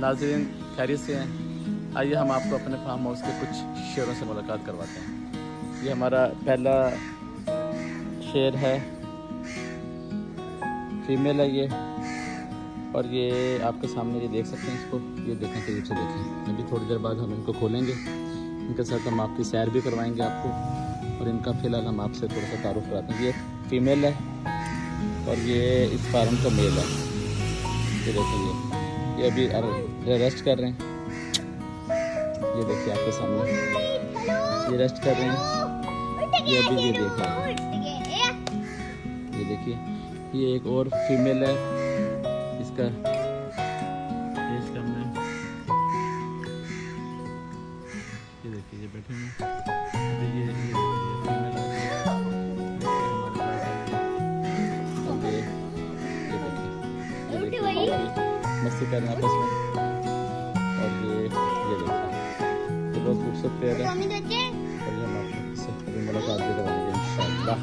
नाजरीन, खैरियत से हैं। आइए हम आपको अपने फार्म हाउस के कुछ शेरों से मुलाकात करवाते हैं। ये हमारा पहला शेर है। फीमेल है ये। और ये आपके सामने ये देख सकते हैं इसको। ये देखें करीब से देखें। अभी थोड़ी देर बाद हम इनको खोलेंगे। इनके साथ हम आपकी सैर भी करवाएँगे आपको। और इनका फ़िलहाल हम आपसे थोड़ा सा तारुफ कराते हैं। ये फीमेल है और ये इस फार्म का मेल है। ये देखें, ये। ये अभी रेस्ट कर रहे हैं। ये देखिए आपके सामने। ये रेस्ट कर रहे हैं। ये अभी ये देख रहे ये देखिए, ये एक और फीमेल है। इसका इसका ये देखिए, ये बैठे हैं। ये ये। मस्ती कर रहे हैं आपस में। और ये ये देखिए ये बहुत खूबसूरत पेड़ है। और ये हम आपको अभी मुलाकात भी कराएँगे इंशाल्लाह